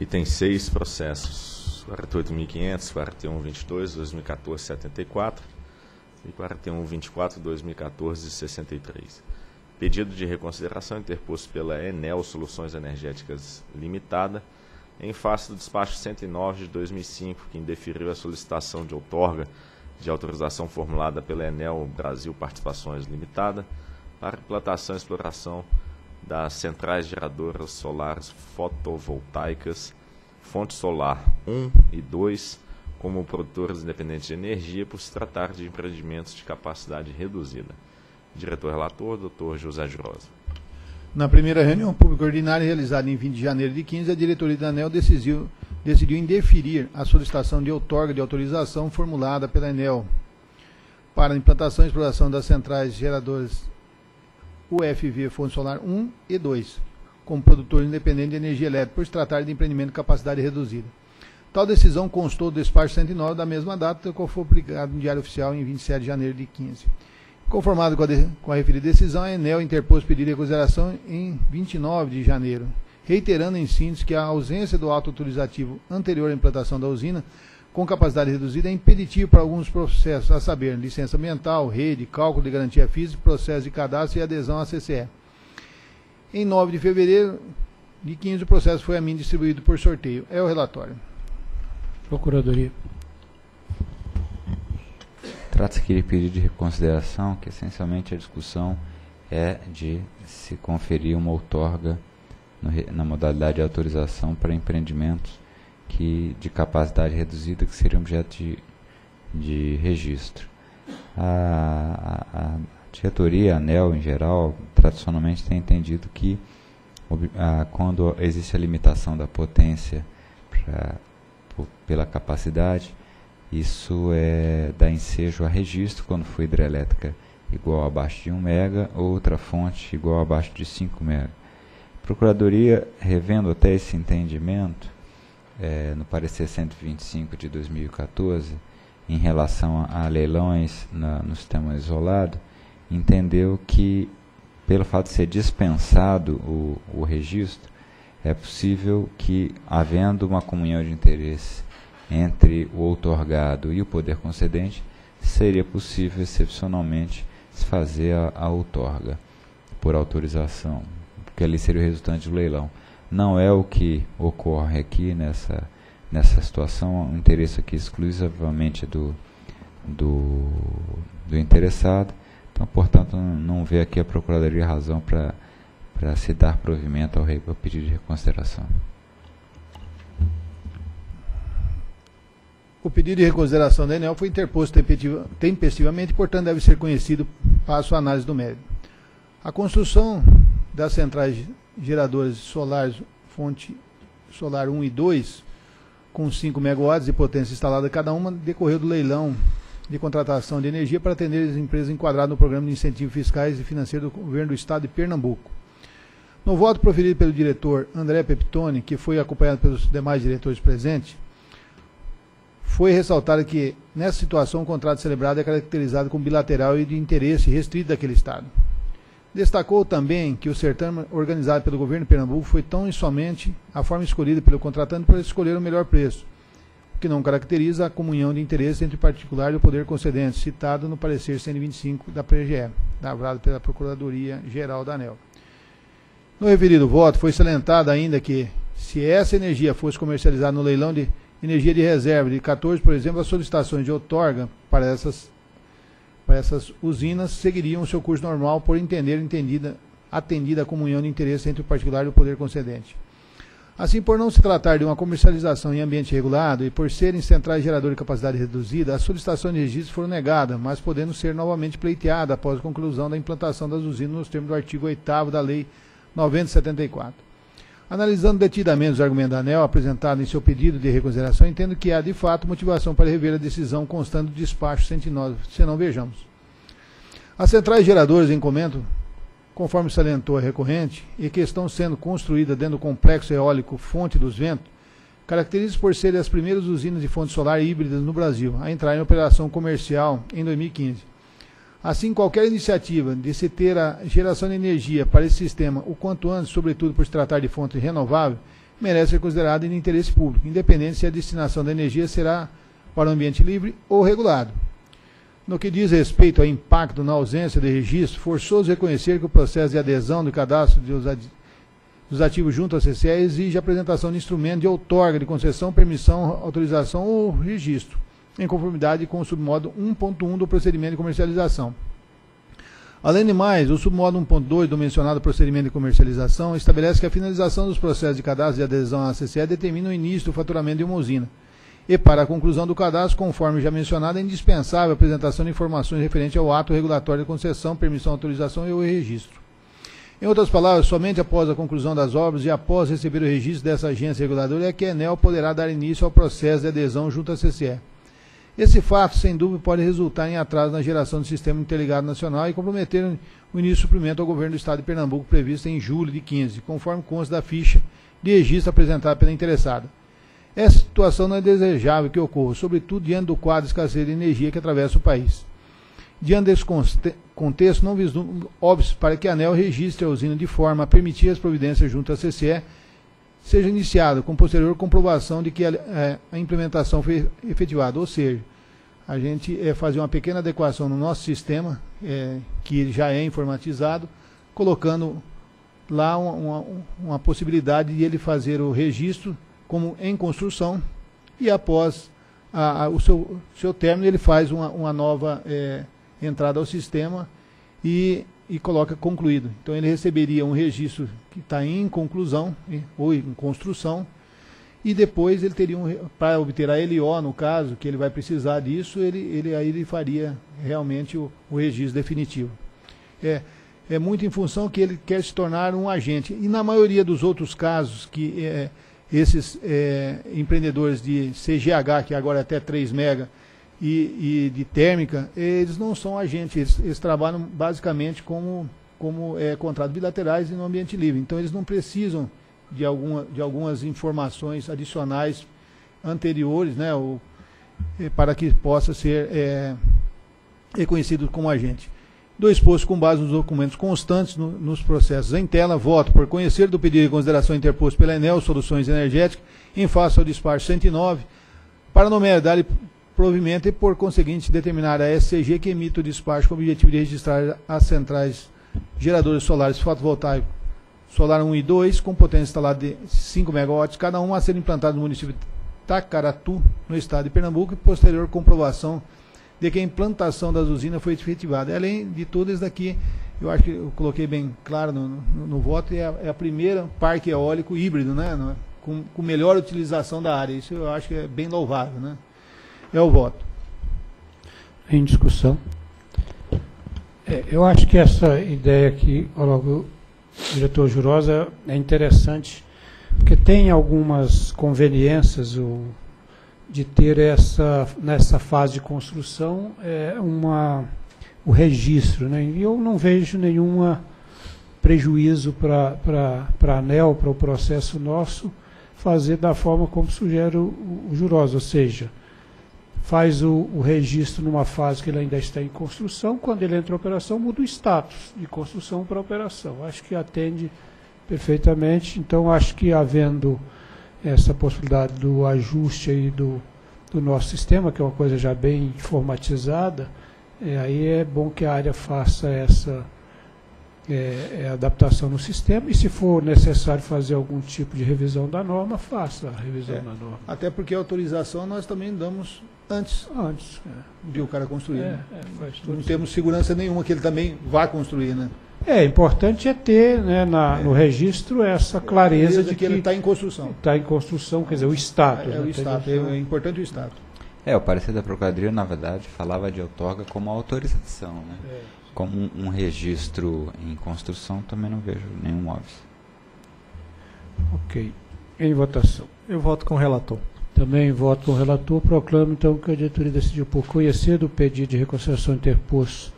Item 6, processos 48.500, 4122, 2014, 74 e 4124, 2014, 63. Pedido de reconsideração interposto pela Enel Soluções Energéticas Limitada, em face do despacho 109 de 2005, que indeferiu a solicitação de outorga de autorização formulada pela Enel Brasil Participações Limitada para implantação e exploração das centrais geradoras solares fotovoltaicas Fonte Solar 1 e 2 como produtoras independentes de energia por se tratar de empreendimentos de capacidade reduzida. Diretor relator, Dr. José Jurosa. Na primeira reunião pública ordinária realizada em 20 de janeiro de 15, a diretoria da ANEL decidiu, decidiu indeferir a solicitação de outorga de autorização formulada pela ANEL para a implantação e exploração das centrais geradoras UFV Fonte Solar 1 e 2, como produtor independente de energia elétrica, por se tratar de empreendimento de capacidade reduzida. Tal decisão constou do despacho 109 da mesma data, qual foi publicado no Diário Oficial em 27 de janeiro de 15. Conformado com a, de, com a referida decisão, a Enel interpôs pedido de reconsideração em 29 de janeiro, reiterando em síntese que a ausência do ato autorizativo anterior à implantação da usina com capacidade reduzida é impeditivo para alguns processos, a saber, licença ambiental, rede, cálculo de garantia física, processo de cadastro e adesão à CCE. Em 9 de fevereiro de 15, o processo foi a mim distribuído por sorteio. É o relatório. Procuradoria. Trata-se aqui de pedido de reconsideração, que essencialmente a discussão é de se conferir uma outorga no, na modalidade de autorização para empreendimentos que, de capacidade reduzida que seriam objeto de, de registro. A, a, a diretoria, a ANEL em geral, tradicionalmente tem entendido que a, quando existe a limitação da potência pra, por, pela capacidade, isso é, dá ensejo a registro quando for hidrelétrica igual abaixo de 1 mega, outra fonte igual abaixo de 5 mega. Procuradoria, revendo até esse entendimento, é, no parecer 125 de 2014, em relação a, a leilões na, no sistema isolado, entendeu que, pelo fato de ser dispensado o, o registro, é possível que, havendo uma comunhão de interesse entre o outorgado e o poder concedente, seria possível excepcionalmente se fazer a, a outorga por autorização, porque ali seria o resultante do leilão. Não é o que ocorre aqui nessa, nessa situação, o interesse aqui exclusivamente do, do, do interessado. Então, portanto, não vê aqui a Procuradoria razão para se dar provimento ao, ao pedido de reconsideração. O pedido de reconsideração da Enel foi interposto tempestivamente, portanto deve ser conhecido para a sua análise do mérito. A construção das centrais geradoras solares fonte solar 1 e 2, com 5 megawatts de potência instalada cada uma, decorreu do leilão de contratação de energia para atender as empresas enquadradas no programa de incentivos fiscais e financeiros do governo do estado de Pernambuco. No voto proferido pelo diretor André Peptoni, que foi acompanhado pelos demais diretores presentes, foi ressaltado que, nessa situação, o contrato celebrado é caracterizado como bilateral e de interesse restrito daquele Estado. Destacou também que o certame organizado pelo governo de Pernambuco foi tão e somente a forma escolhida pelo contratante para escolher o melhor preço, o que não caracteriza a comunhão de interesse entre o particular e o poder concedente, citado no parecer 125 da PGE, lavrado pela Procuradoria-Geral da ANEL. No referido voto, foi salientado ainda que, se essa energia fosse comercializada no leilão de energia de reserva de 14, por exemplo, as solicitações de outorga para essas, para essas usinas seguiriam o seu curso normal por entender entendida, atendida a comunhão de interesse entre o particular e o poder concedente. Assim, por não se tratar de uma comercialização em ambiente regulado e por serem centrais geradores de capacidade reduzida, as solicitações de registro foram negadas, mas podendo ser novamente pleiteadas após a conclusão da implantação das usinas nos termos do artigo 8 da Lei 9074. Analisando detidamente os argumentos da ANEL apresentados em seu pedido de reconsideração, entendo que há, de fato, motivação para rever a decisão constando do despacho 109, senão vejamos. As centrais geradoras em comento, conforme salientou a recorrente, e que estão sendo construídas dentro do complexo eólico Fonte dos Ventos, caracterizam por serem as primeiras usinas de fonte solar híbridas no Brasil a entrar em operação comercial em 2015 Assim, qualquer iniciativa de se ter a geração de energia para esse sistema o quanto antes, sobretudo por se tratar de fonte renovável, merece ser considerada de interesse público, independente se a destinação da energia será para o ambiente livre ou regulado. No que diz respeito ao impacto na ausência de registro, forçoso reconhecer que o processo de adesão do cadastro dos ativos junto à CCE exige a apresentação de instrumento de outorga de concessão, permissão, autorização ou registro, em conformidade com o submodo 1.1 do procedimento de comercialização. Além de mais, o submodo 1.2 do mencionado procedimento de comercialização estabelece que a finalização dos processos de cadastro de adesão à CCE determina o início do faturamento de uma usina. E para a conclusão do cadastro, conforme já mencionado, é indispensável a apresentação de informações referentes ao ato regulatório de concessão, permissão, autorização e o registro. Em outras palavras, somente após a conclusão das obras e após receber o registro dessa agência reguladora é que a Enel poderá dar início ao processo de adesão junto à CCE. Esse fato, sem dúvida, pode resultar em atraso na geração do sistema interligado nacional e comprometer o início do suprimento ao governo do Estado de Pernambuco previsto em julho de 15, conforme consta da ficha de registro apresentada pela interessada. Essa situação não é desejável que ocorra, sobretudo diante do quadro de escassez de energia que atravessa o país. Diante desse contexto, não vislumbra óbvio para que a ANEL registre a usina de forma a permitir as providências junto à CCE seja iniciado com posterior comprovação de que a, é, a implementação foi efetivada. Ou seja, a gente é, fazer uma pequena adequação no nosso sistema, é, que já é informatizado, colocando lá uma, uma, uma, possibilidade de ele fazer o registro como em construção e após a, a, o seu, seu término ele faz uma, uma nova é, entrada ao sistema e e coloca concluído. Então ele receberia um registro que está em conclusão ou em construção e depois ele teria um para obter a LO no caso que ele vai precisar disso ele, ele aí ele faria realmente o, o registro definitivo. É, é muito em função que ele quer se tornar um agente e na maioria dos outros casos que é, esses é, empreendedores de CGH que agora é até 3 mega e, e de térmica, eles não são agentes, eles, eles trabalham basicamente como, como é, contratos bilaterais e no ambiente livre. Então eles não precisam de, alguma, de algumas informações adicionais anteriores, né, ou, é, para que possa ser é, reconhecido como agente. Do exposto com base nos documentos constantes no, nos processos em tela, voto por conhecer do pedido de consideração interposto pela Enel Soluções Energéticas em face ao despacho 109, para nomear provimento e, por conseguinte, determinar a SCG que emita o despacho com o objetivo de registrar as centrais geradoras solares fotovoltaicos solar 1 e 2, com potência instalada de 5 MW, cada uma a ser implantada no município de Tacaratu, no estado de Pernambuco, e posterior comprovação de que a implantação das usinas foi efetivada. Além de tudo, isso daqui, eu acho que eu coloquei bem claro no, no, no voto, é a, é a, primeira parque eólico híbrido, né, com, com melhor utilização da área. Isso eu acho que é bem louvável, né. É o voto. Em discussão. É, eu acho que essa ideia que colocou o diretor Jurosa é interessante, porque tem algumas conveniências o, de ter essa, nessa fase de construção é, uma, o registro. Né? E eu não vejo nenhuma prejuízo para a ANEL, para o processo nosso, fazer da forma como sugere o, o Jurosa, ou seja, faz o, o, registro numa fase que ele ainda está em construção, quando ele entra em operação, muda o status de construção para operação. Acho que atende perfeitamente. Então, acho que havendo essa possibilidade do ajuste aí do, do nosso sistema, que é uma coisa já bem informatizada, é, aí é bom que a área faça essa é, é, adaptação no sistema e se for necessário fazer algum tipo de revisão da norma, faça a revisão é, da norma. Até porque a autorização nós também damos antes, antes é. de o cara construir. É, né? É, não temos segurança nenhuma que ele também vá construir, né? É, importante é ter né, na, no registro essa clareza de que, que ele está em construção. Está em construção, quer dizer, o status. É, o né, status, é importante o status. É, o parecer da Procuradoria, na verdade, falava de outorga como autorização, né? Como um, um, registro em construção, também não vejo nenhum óbvio. Ok. Em votação. Eu voto com o relator. Também voto com o relator. Proclamo, então, que a diretoria decidiu por conhecer do pedido de reconsideração interposto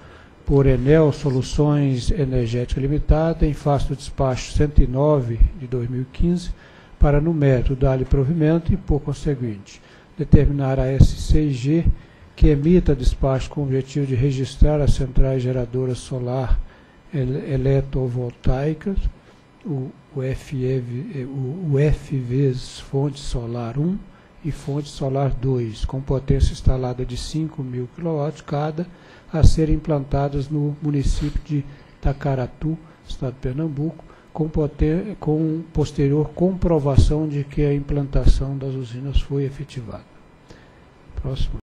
por Enel Soluções Energéticas Limitada, em face do despacho 109 de 2015, para, no mérito, dar-lhe provimento e, por conseguinte, determinar a SCG que emita despacho com o objetivo de registrar as centrais geradoras solar eletrovoltaicas o, o, FV, o, o FVs fonte solar 1 e fonte solar 2, com potência instalada de 5 mil kW cada, a serem implantadas no município de Tacaratu, estado de Pernambuco, com, com posterior comprovação de que a implantação das usinas foi efetivada. Próximo.